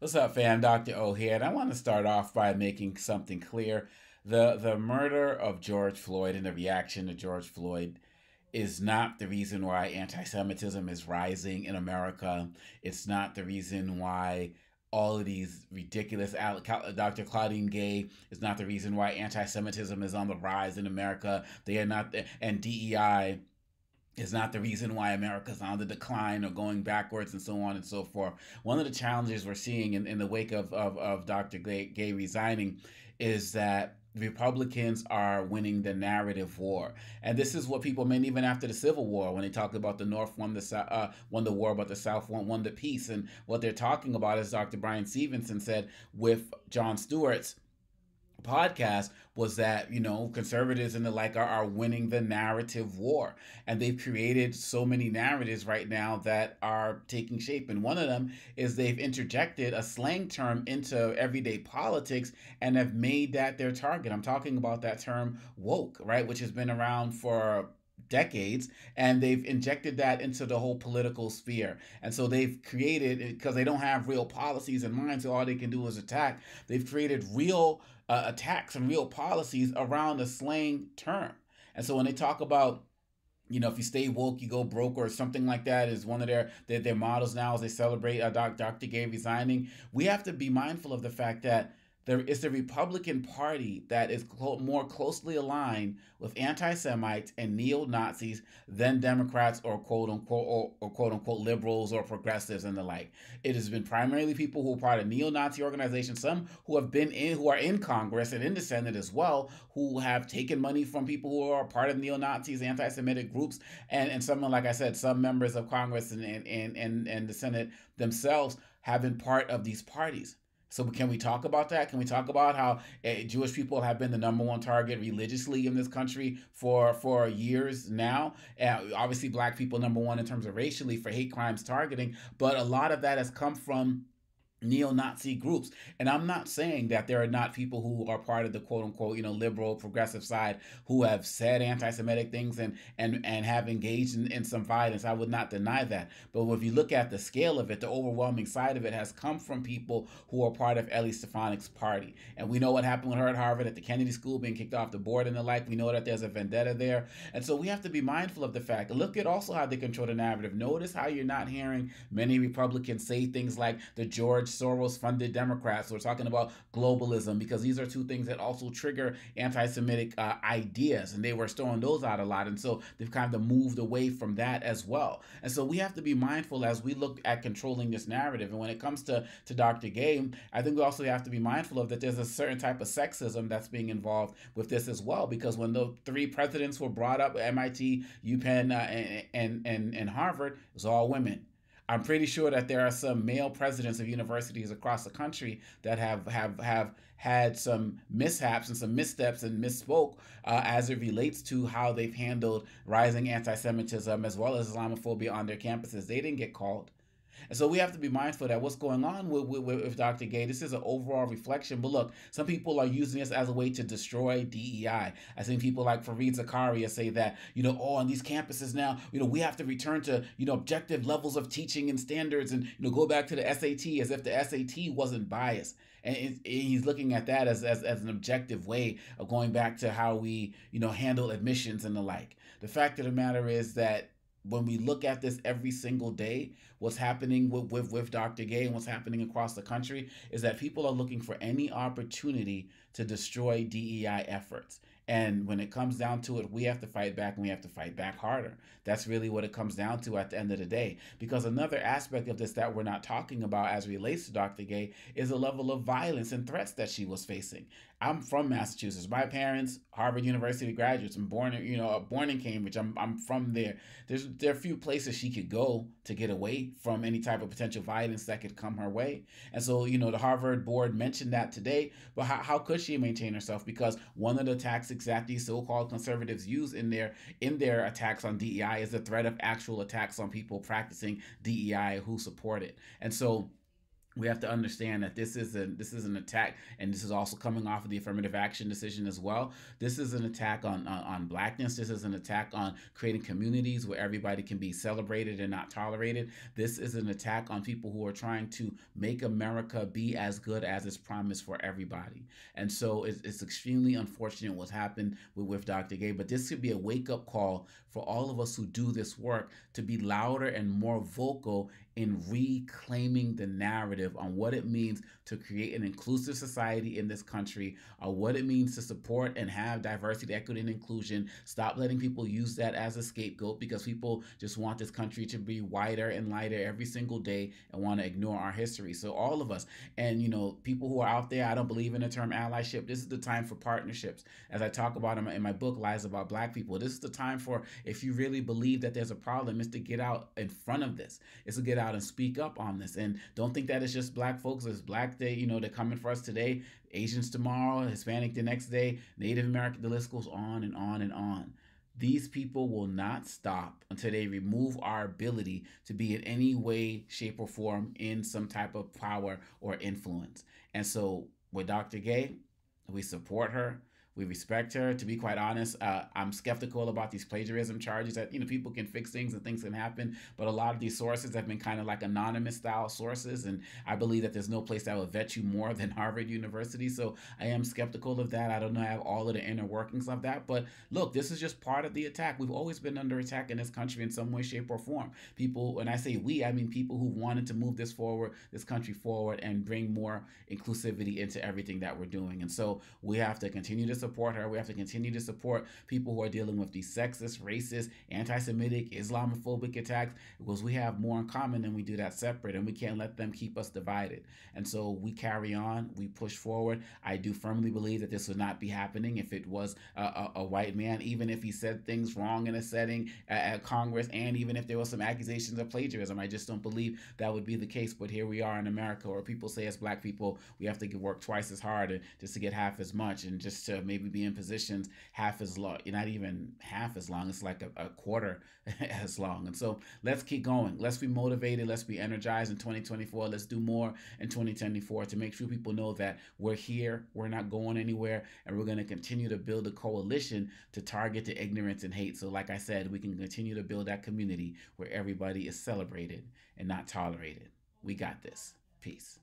What's up, fam? Dr. O here, and I want to start off by making something clear. The the murder of George Floyd and the reaction to George Floyd is not the reason why anti-Semitism is rising in America. It's not the reason why all of these ridiculous Dr. Claudine Gay is not the reason why anti-Semitism is on the rise in America. They are not, and DEI is not the reason why America's on the decline or going backwards and so on and so forth. One of the challenges we're seeing in, in the wake of, of, of Dr. Gay, Gay resigning is that Republicans are winning the narrative war, and this is what people meant even after the Civil War when they talked about the North won the uh, won the war, but the South won won the peace. And what they're talking about, as Dr. Bryan Stevenson said, with Jon Stewart's podcast was that you know conservatives and the like are, are winning the narrative war. And they've created so many narratives right now that are taking shape. And one of them is they've interjected a slang term into everyday politics and have made that their target. I'm talking about that term woke right which has been around for decades and they've injected that into the whole political sphere and so they've created because they don't have real policies in mind so all they can do is attack they've created real uh, attacks and real policies around the slang term. And so when they talk about you know, if you stay woke, you go broke, or something like that is one of their their, their models now as they celebrate uh, Dr. Gay resigning. We have to be mindful of the fact that there is the Republican Party that is clo- more closely aligned with anti-Semites and neo-Nazis than Democrats or quote unquote or, or, quote unquote liberals or progressives and the like. It has been primarily people who are part of neo-Nazi organizations, some who have been in who are in Congress and in the Senate as well, who have taken money from people who are part of neo-Nazis, anti-Semitic groups, and and some like I said, some members of Congress and and and, and the Senate themselves have been part of these parties. So can we talk about that? Can we talk about how uh, Jewish people have been the number one target religiously in this country for for years now? And obviously, black people number one in terms of racially for hate crimes targeting, but a lot of that has come from neo-Nazi groups. And I'm not saying that there are not people who are part of the quote unquote, you know, liberal progressive side who have said anti-Semitic things and and and have engaged in, in some violence. I would not deny that. But if you look at the scale of it, the overwhelming side of it has come from people who are part of Elise Stefanik's party. And we know what happened with her at Harvard at the Kennedy School being kicked off the board and the like. We know that there's a vendetta there. And so we have to be mindful of the fact. Look at also how they control the narrative. Notice how you're not hearing many Republicans say things like the George Soros funded Democrats. We're talking about globalism because these are two things that also trigger anti Semitic uh, ideas. And they were throwing those out a lot. And so they've kind of moved away from that as well. And so we have to be mindful as we look at controlling this narrative. And when it comes to, to Dr. Gay, I think we also have to be mindful of that there's a certain type of sexism that's being involved with this as well. Because when the three presidents were brought up, MIT, UPenn, uh, and, and, and, and Harvard, it was all women. I'm pretty sure that there are some male presidents of universities across the country that have have have had some mishaps and some missteps and misspoke uh, as it relates to how they've handled rising anti-Semitism as well as Islamophobia on their campuses. They didn't get called. And so we have to be mindful that what's going on with, with, with Dr. Gay, this is an overall reflection. But look, some people are using this as a way to destroy DEI. I've seen people like Fareed Zakaria say that, you know, oh, on these campuses now, you know, we have to return to, you know, objective levels of teaching and standards and, you know, go back to the SAT as if the SAT wasn't biased. And he's looking at that as, as, as an objective way of going back to how we, you know, handle admissions and the like. The fact of the matter is that when we look at this every single day, what's happening with, with, with Dr. Gay and what's happening across the country is that people are looking for any opportunity to destroy DEI efforts. And when it comes down to it, we have to fight back and we have to fight back harder. That's really what it comes down to at the end of the day. Because another aspect of this that we're not talking about as relates to Dr. Gay is the level of violence and threats that she was facing. I'm from Massachusetts. My parents, Harvard University graduates. I'm born, in, you know, born in Cambridge. I'm, I'm from there. There's there are few places she could go to get away from any type of potential violence that could come her way. And so, you know, the Harvard board mentioned that today. But how, how could she maintain herself? Because one of the tactics that these so-called conservatives use in their in their attacks on DEI is the threat of actual attacks on people practicing DEI who support it. And so we have to understand that this is a this is an attack and this is also coming off of the affirmative action decision as well. This is an attack on, on, on blackness. This is an attack on creating communities where everybody can be celebrated and not tolerated. This is an attack on people who are trying to make america be as good as it's promised for everybody. And so it's, it's extremely unfortunate what's happened with, with dr gay but this could be a wake-up call for all of us who do this work to be louder and more vocal in reclaiming the narrative on what it means to create an inclusive society in this country, or what it means to support and have diversity, equity, and inclusion. Stop letting people use that as a scapegoat because people just want this country to be whiter and lighter every single day and want to ignore our history. So, all of us, and you know, people who are out there, I don't believe in the term allyship. This is the time for partnerships. As I talk about in my, in my book, Lies About Black People, this is the time for, if you really believe that there's a problem, is to get out in front of this. It's to get out and speak up on this. And don't think that it's just black folks. It's black day, you know, they're coming for us today. Asians tomorrow, Hispanic the next day, Native American, the list goes on and on and on. These people will not stop until they remove our ability to be in any way, shape, or form in some type of power or influence. And so with Dr. Gay, we support her. We respect her. To be quite honest, uh, I'm skeptical about these plagiarism charges. That you know, people can fix things and things can happen, but a lot of these sources have been kind of like anonymous style sources, and I believe that there's no place that will vet you more than Harvard University. So I am skeptical of that. I don't know I have all of the inner workings of that, but look, this is just part of the attack. We've always been under attack in this country in some way, shape, or form. People, when I say we, I mean people who wanted to move this forward, this country forward, and bring more inclusivity into everything that we're doing. And so we have to continue to support her. We have to continue to support people who are dealing with these sexist, racist, anti Semitic, Islamophobic attacks because we have more in common than we do that separate, and we can't let them keep us divided. And so we carry on, we push forward. I do firmly believe that this would not be happening if it was a, a, a white man, even if he said things wrong in a setting at, at Congress, and even if there was some accusations of plagiarism. I just don't believe that would be the case. But here we are in America, where people say as black people, we have to work twice as hard just to get half as much, and just to maybe be in positions half as long, not even half as long. It's like a, a quarter as long. And so let's keep going. Let's be motivated. Let's be energized in 2024. Let's do more in 2024 to make sure people know that we're here, we're not going anywhere, and we're going to continue to build a coalition to target the ignorance and hate. So, like I said, we can continue to build that community where everybody is celebrated and not tolerated. We got this. Peace.